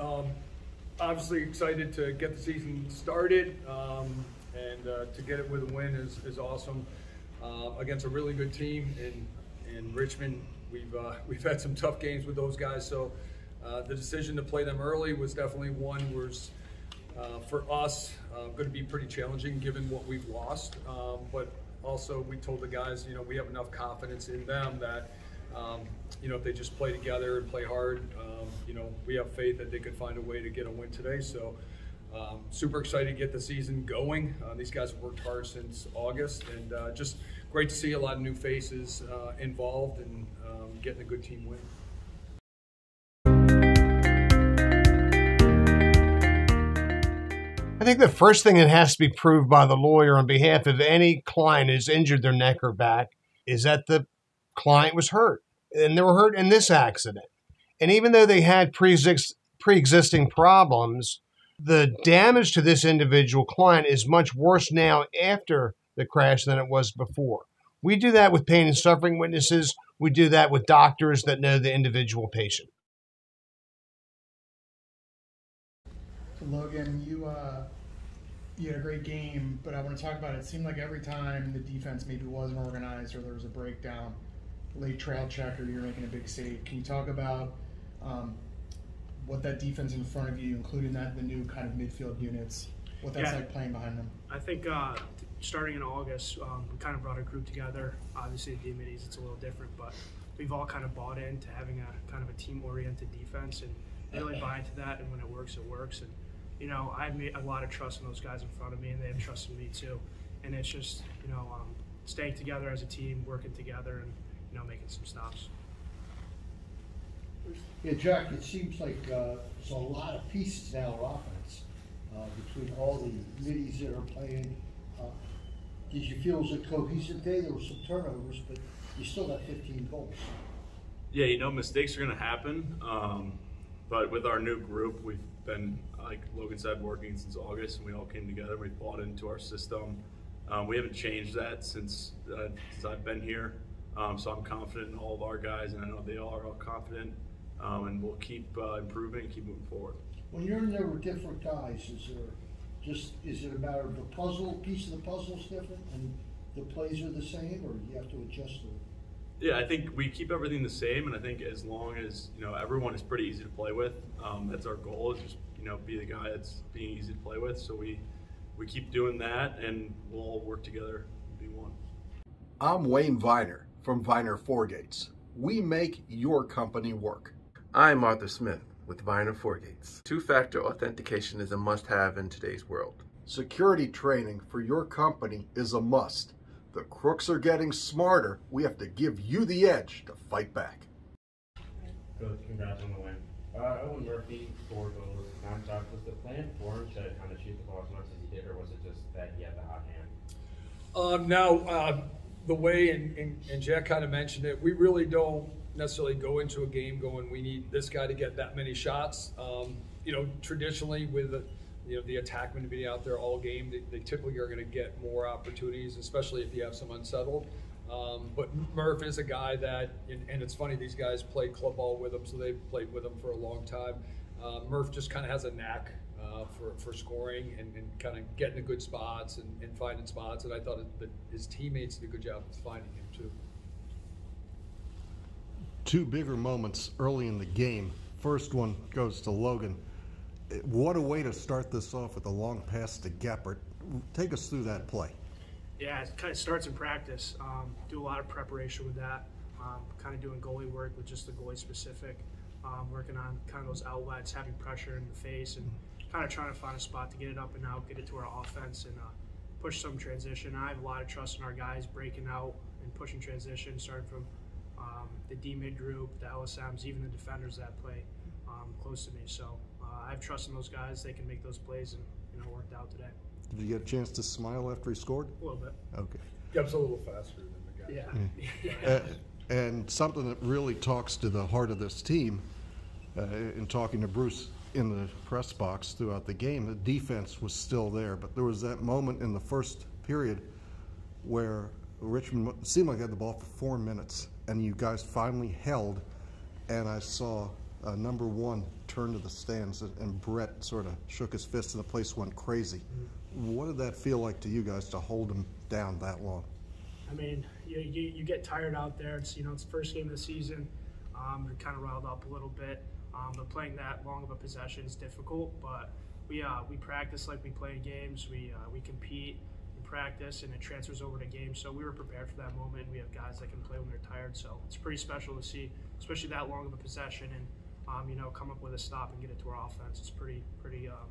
Um, obviously excited to get the season started um, and uh, to get it with a win is, is awesome uh, against a really good team in in Richmond. We've uh, we've had some tough games with those guys, so uh, the decision to play them early was definitely one was uh, for us going to be pretty challenging given what we've lost, um, but also we told the guys, you know, we have enough confidence in them that um, you know, if they just play together and play hard, um, you know, we have faith that they could find a way to get a win today. So, um, super excited to get the season going. Uh, these guys have worked hard since August, and uh, just great to see a lot of new faces uh, involved and um, getting a good team win. I think the first thing that has to be proved by the lawyer on behalf of any client who's injured their neck or back is that the client was hurt and they were hurt in this accident. And even though they had pre existing problems, the damage to this individual client is much worse now after the crash than it was before. We do that with pain and suffering witnesses. We do that with doctors that know the individual patient. Logan, you uh, you had a great game, but I want to talk about it. It seemed like every time the defense maybe wasn't organized or there was a breakdown, late trail check or you're making a big save. Can you talk about um, what that defense in front of you, including that the new kind of midfield units, what that's yeah. like playing behind them? I think uh, starting in August, um, we kind of brought a group together. Obviously, the D-middies, it's a little different, but we've all kind of bought into having a kind of a team-oriented defense and really buy into that. And when it works, it works. And you know, I've made a lot of trust in those guys in front of me, and they have trust in me too. And it's just you know, um, staying together as a team, working together, and you know, making some stops. Yeah, Jack, it seems like uh, there's a lot of pieces now of offense uh, between all the middies that are playing. Uh, did you feel it was a cohesive day? There were some turnovers, but you still got 15 goals. Yeah, you know, mistakes are going to happen. Um, but with our new group, we've been, like Logan said, working since August, and we all came together. We bought into our system. Um, we haven't changed that since, uh, since I've been here. Um, so I'm confident in all of our guys, and I know they all are all confident, um, and we'll keep uh, improving and keep moving forward. When you're in there with different guys, is there just is it a matter of the puzzle piece of the puzzle is different, and the plays are the same, or you have to adjust to it? Yeah, I think we keep everything the same, and I think as long as you know everyone is pretty easy to play with, um, that's our goal. Is just you know be the guy that's being easy to play with. So we we keep doing that, and we'll all work together and be one. I'm Wayne Viener from Viener4Gates. We make your company work. I'm Arthur Smith with Viener4Gates. Two-factor authentication is a must-have in today's world. Security training for your company is a must. The crooks are getting smarter. We have to give you the edge to fight back. Good, congrats on the win. Uh, Owen Murphy, four goals, nine Was the plan for him to kind of shoot the ball as much as he did, or was it just that he had the hot hand? Um, no, uh, the way, and, and, and Jack kind of mentioned it, we really don't necessarily go into a game going, we need this guy to get that many shots. Um, you know, traditionally with the, you know the attackmen being out there all game, they, they typically are going to get more opportunities, especially if you have some unsettled. Um, but Murph is a guy that, and, and, it's funny, these guys played club ball with him, so they've played with him for a long time. Uh, Murph just kind of has a knack uh, for, for scoring and, and kind of getting the good spots and, and, finding spots. And I thought that his teammates did a good job of finding him too. Two bigger moments early in the game. First one goes to Logan. What a way to start this off with a long pass to Geppert. Take us through that play. Yeah, it kind of starts in practice. Um, do a lot of preparation with that. Um, kind of doing goalie work with just the goalie specific. Um, working on kind of those outlets, having pressure in the face, and kind of trying to find a spot to get it up and out, get it to our offense, and uh, push some transition. I have a lot of trust in our guys breaking out and pushing transition, starting from um, the D mid group, the LSMs, even the defenders that play um, close to me. So uh, I have trust in those guys. They can make those plays, and you know, worked out today. Did you get a chance to smile after he scored? A little bit. Okay. Gets a little faster than the guy. Yeah. yeah. Uh, and something that really talks to the heart of this team, uh, in talking to Bruce in the press box throughout the game. The defense was still there, but there was that moment in the first period where Richmond seemed like they had the ball for four minutes, and you guys finally held. And I saw uh, number one turn to the stands and Brett sort of shook his fist and the place went crazy. What did that feel like to you guys to hold him down that long? I mean, you, you, you get tired out there. It's you know it's first game of the season. Um, you're kind of riled up a little bit. Um, but playing that long of a possession is difficult. But we uh, we practice like we play games. We uh, we compete in practice, and it transfers over to games. So we were prepared for that moment. We have guys that can play when they're tired. So it's pretty special to see, especially that long of a possession, and um, you know come up with a stop and get it to our offense. It's pretty pretty um,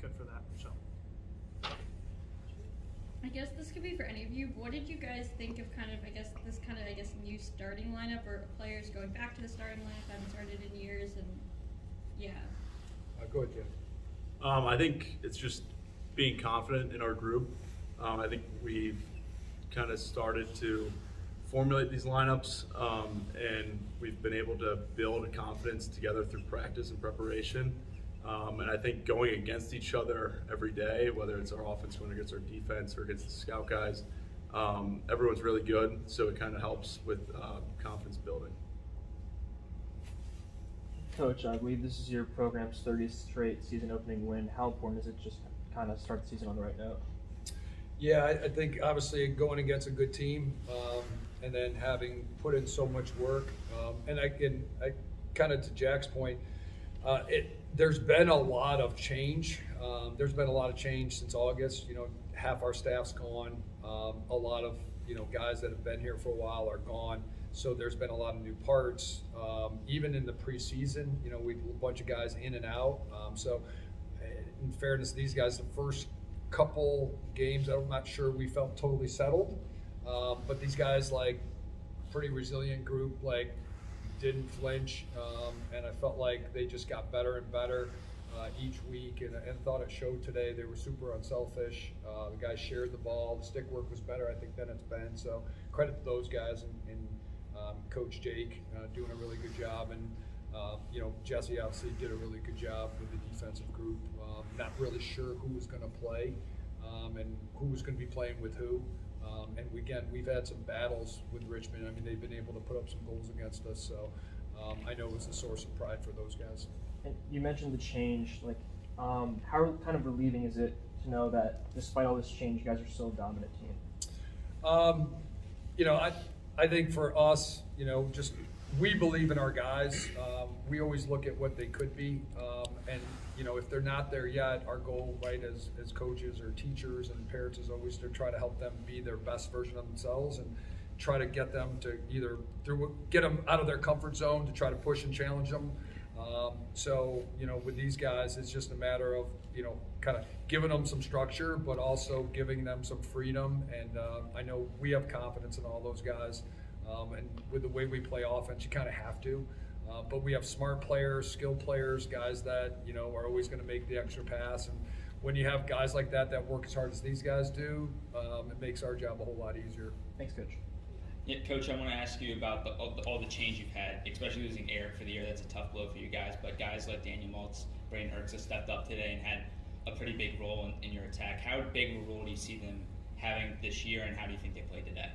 good for that. So. I guess this could be for any of you. What did you guys think of kind of, I guess, this kind of, I guess, new starting lineup or players going back to the starting lineup? haven't started in years, and yeah. Uh, go ahead, Jim. Um, I think it's just being confident in our group. Um, I think we've kind of started to formulate these lineups, um, and we've been able to build a confidence together through practice and preparation. Um, and I think going against each other every day, whether it's our offense going against our defense or against the scout guys, um, everyone's really good. So it kind of helps with uh, confidence building. Coach, I believe this is your program's 30th straight season opening win. How important is it just kind of start the season on the right note? Yeah, I, I think obviously going against a good team um, and then having put in so much work, um, and I can, I kind of to Jack's point, uh, it there's been a lot of change. Um, there's been a lot of change since August. You know, half our staff's gone. Um, a lot of you know guys that have been here for a while are gone. So there's been a lot of new parts. Um, even in the preseason, you know, we a bunch of guys in and out. Um, so, in fairness, these guys, the first couple games, I'm not sure we felt totally settled. Um, but these guys, like, pretty resilient group, like didn't flinch, um, and I felt like they just got better and better uh, each week, and, and thought it showed today. They were super unselfish. Uh, the guys shared the ball. The stick work was better, I think, than it's been. So credit to those guys and, and um, Coach Jake uh, doing a really good job, and uh, you know Jesse obviously did a really good job with the defensive group. Um, not really sure who was going to play um, and who was going to be playing with who. Um, and we, again, we've had some battles with Richmond. I mean, they've been able to put up some goals against us. So um, I know it's a source of pride for those guys. And you mentioned the change. Like, um, how kind of relieving is it to know that despite all this change, you guys are still a dominant team? Um, you know, I I think for us, you know, just we believe in our guys. Um, we always look at what they could be, um, and you know, if they're not there yet, our goal, right, as, as coaches or teachers and parents is always to try to help them be their best version of themselves and try to get them to either through get them out of their comfort zone to try to push and challenge them. Um, so you know, with these guys, it's just a matter of you know, kind of giving them some structure, but also giving them some freedom. And uh, I know we have confidence in all those guys. Um, and with the way we play offense, you kind of have to. Uh, but we have smart players, skilled players, guys that you know are always going to make the extra pass. And when you have guys like that that work as hard as these guys do, um, it makes our job a whole lot easier. Thanks, coach. Yeah, coach, I want to ask you about the, all, the, all the change you've had, especially losing Eric for the year. That's a tough blow for you guys. But guys like Daniel Maltz, Braden Erksa have stepped up today and had a pretty big role in, in your attack. How big a role do you see them having this year, and how do you think they played today?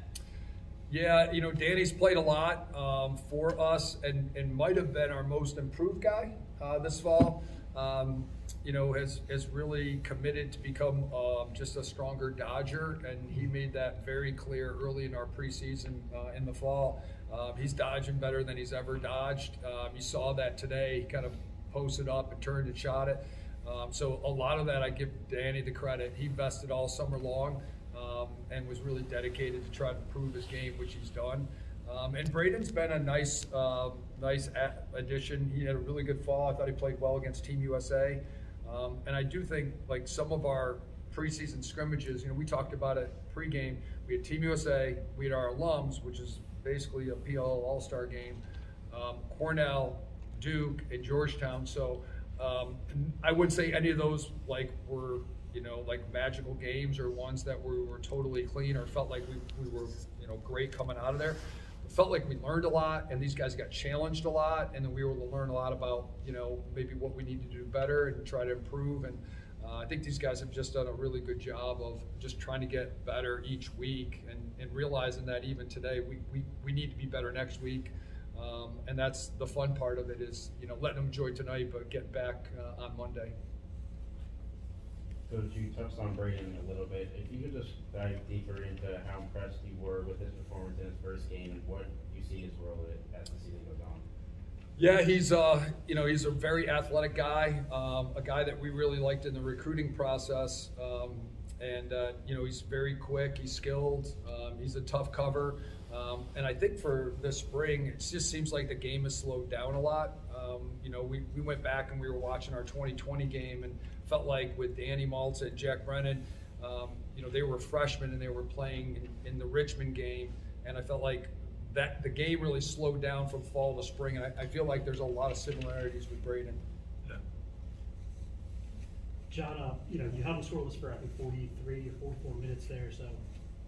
Yeah, you know, Danny's played a lot um, for us and, and might have been our most improved guy uh, this fall. Um, you know, has, has really committed to become um, just a stronger Dodger, and he made that very clear early in our preseason uh, in the fall. Um, he's dodging better than he's ever dodged. Um, you saw that today. He kind of posted up and turned and shot it. Um, so a lot of that I give Danny the credit. He invested all summer long um, and was really dedicated to try to improve his game, which he's done. Um, and Braden's been a nice, uh, nice addition. He had a really good fall. I thought he played well against Team USA. Um, and I do think like some of our preseason scrimmages, you know, we talked about it pregame. We had Team USA, we had our alums, which is basically a PLL All-Star game, um, Cornell, Duke, and Georgetown. So um, I wouldn't say any of those like were you know, like magical games or ones that were, were totally clean or felt like we, we were, you know, great coming out of there. It felt like we learned a lot and these guys got challenged a lot and then we were able to learn a lot about, you know, maybe what we need to do better and try to improve. And uh, I think these guys have just done a really good job of just trying to get better each week and, and realizing that even today we, we, we need to be better next week. Um, and that's the fun part of it is, you know, letting them enjoy tonight, but get back uh, on Monday. Coach, you touched on Braden a little bit. If you could just dive deeper into how impressed you were with his performance in his first game and what you see his role as the season goes on. Yeah, he's uh, you know he's a very athletic guy, um, a guy that we really liked in the recruiting process, um, and uh, you know he's very quick, he's skilled, um, he's a tough cover, um, and I think for this spring it just seems like the game has slowed down a lot. Um, you know, we, we went back and we were watching our 2020 game and felt like with Danny Maltz and Jack Brennan, um, you know they were freshmen and they were playing in, in the Richmond game, and I felt like that the game really slowed down from fall to spring, and I, I feel like there's a lot of similarities with Braden. Yeah. John, uh, you know, you haven't scoreless for I think 43 or 44 minutes there, so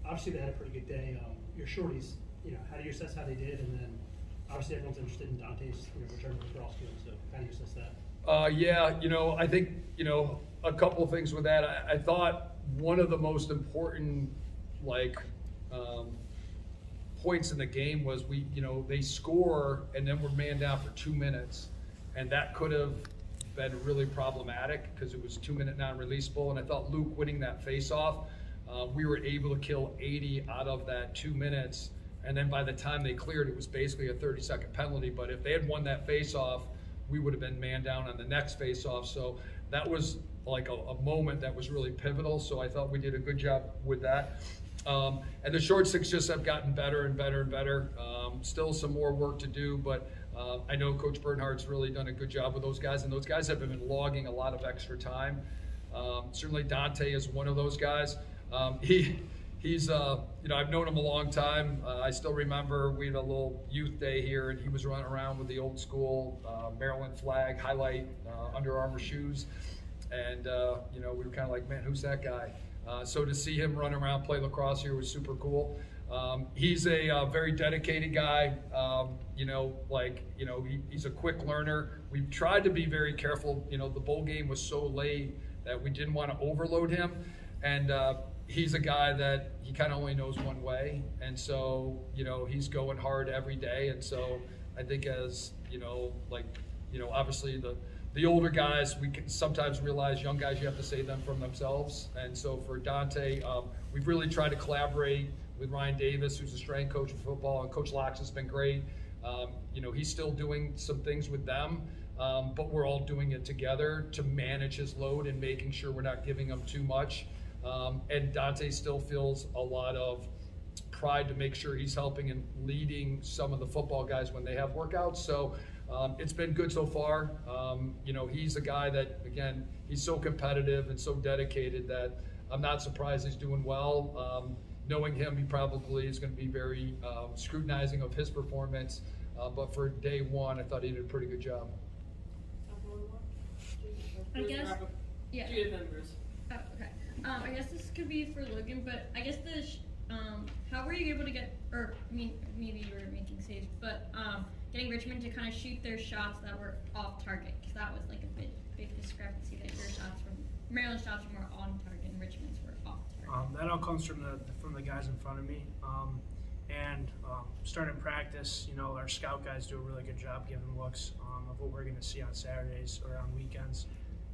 obviously they had a pretty good day. Um, your shorties, you know, how do you assess how they did, and then obviously everyone's interested in Dante's you know, return to lacrosse field, so how do you assess that? Uh, yeah, you know, I think you know a couple things with that. I, I thought one of the most important, like. Um, points in the game was we, you know, they score and then we're man down for two minutes, and that could have been really problematic because it was two minute non-releasable. And I thought Luke winning that face-off, uh, we were able to kill 80 out of that two minutes. And then by the time they cleared, it was basically a 30 second penalty. But if they had won that face-off, we would have been man down on the next face-off. So that was like a, a moment that was really pivotal. So I thought we did a good job with that. Um, and the short sticks just have gotten better and better and better. Um, still some more work to do, but uh, I know Coach Bernhardt's really done a good job with those guys, and those guys have been logging a lot of extra time. Um, certainly Dante is one of those guys. Um, he he's uh, you know I've known him a long time. Uh, I still remember we had a little youth day here, and he was running around with the old school uh, Maryland flag highlight uh, Under Armour shoes, and uh, you know we were kind of like, man, who's that guy? Uh, so to see him run around play lacrosse here was super cool. Um, he's a uh, very dedicated guy. Um, you know, like you know, he, he's a quick learner. We've tried to be very careful. You know, the bowl game was so late that we didn't want to overload him, and uh, he's a guy that he kind of only knows one way, and so you know he's going hard every day. And so I think as you know, like you know, obviously the the older guys, we can sometimes realize young guys, you have to save them from themselves. And so for Dante, um, we've really tried to collaborate with Ryan Davis, who's a strength coach of football, and Coach Locks has been great. Um, you know, he's still doing some things with them, um, but we're all doing it together to manage his load and making sure we're not giving him too much. Um, and Dante still feels a lot of pride to make sure he's helping and leading some of the football guys when they have workouts. So um, it's been good so far. Um, you know, he's a guy that, again, he's so competitive and so dedicated that I'm not surprised he's doing well. Um, knowing him, he probably is going to be very um, scrutinizing of his performance. Uh, but for day one, I thought he did a pretty good job. I guess, yeah. Oh, okay. Um, I guess this could be for Logan, but I guess the, um, how were you able to get, or maybe you were making saves, but um, getting Richmond to kind of shoot their shots that were off target because that was like a big big discrepancy that your shots from Maryland shots were more on target and Richmond's were off target. Um, that all comes from the from the guys in front of me. Um, and um, starting practice, you know, our scout guys do a really good job giving looks um, of what we're going to see on Saturdays or on weekends.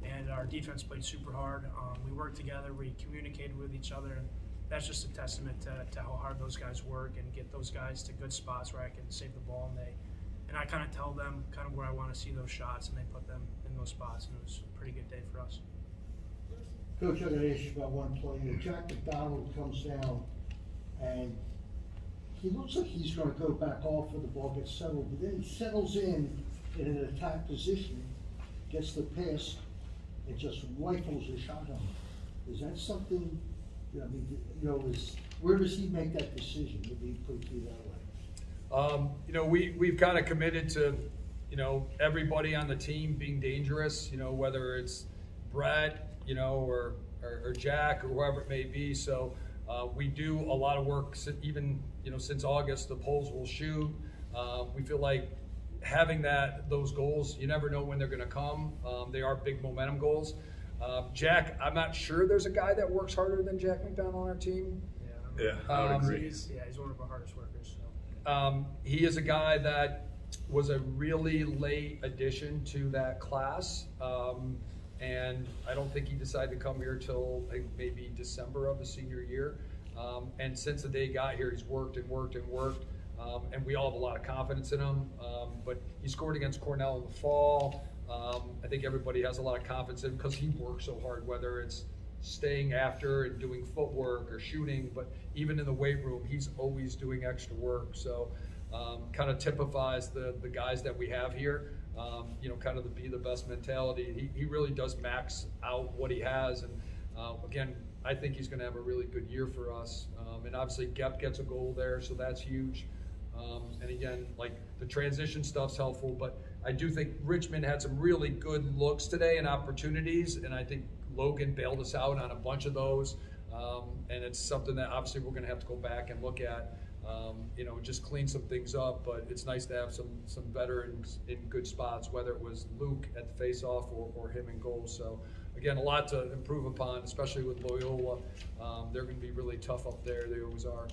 And our defense played super hard. Um, we worked together. We communicated with each other, and that's just a testament to, to how hard those guys work and get those guys to good spots where I can save the ball and they and I kind of tell them kind of where I want to see those shots, and they put them in those spots, and it was a pretty good day for us. Coach, I got ask you about one play. Jack McDonald comes down, and he looks like he's going to go back off with the ball, gets settled, but then he settles in in an attack position, gets the pass, and just rifles a shot on him. Is that something? I mean, you know, is where does he make that decision? Would he put it that way? Um, you know, we, we've kind of committed to, you know, everybody on the team being dangerous, you know, whether it's Brett, you know, or, or, or Jack or whoever it may be. So uh, we do a lot of work, even, you know, since August, the poles will shoot. Uh, we feel like having that, those goals, you never know when they're going to come. Um, they are big momentum goals. Uh, Jack, I'm not sure there's a guy that works harder than Jack McDonald on our team. Yeah, I would Um, agree. He's, yeah, he's one of our hardest workers. So. Um, he is a guy that was a really late addition to that class. Um, and I don't think he decided to come here till like, maybe December of his senior year. Um, and since the day he got here, he's worked and worked and worked. Um, and we all have a lot of confidence in him. Um, but he scored against Cornell in the fall. Um, I think everybody has a lot of confidence in him because he works so hard, whether it's staying after and doing footwork or shooting, but even in the weight room, he's always doing extra work. So um, kind of typifies the, the guys that we have here. Um, you know, kind of the be the best mentality. He, he really does max out what he has. And uh, again, I think he's going to have a really good year for us. Um, and obviously, Gep gets a goal there, so that's huge. Um, and again, like the transition stuff's helpful, but I do think Richmond had some really good looks today and opportunities, and I think Logan bailed us out on a bunch of those. Um, and it's something that obviously we're going to have to go back and look at. Um, you know, just clean some things up, but it's nice to have some some veterans in good spots, whether it was Luke at the face-off or, or him in goal. So again, a lot to improve upon, especially with Loyola. Um, they're going to be really tough up there. They always are.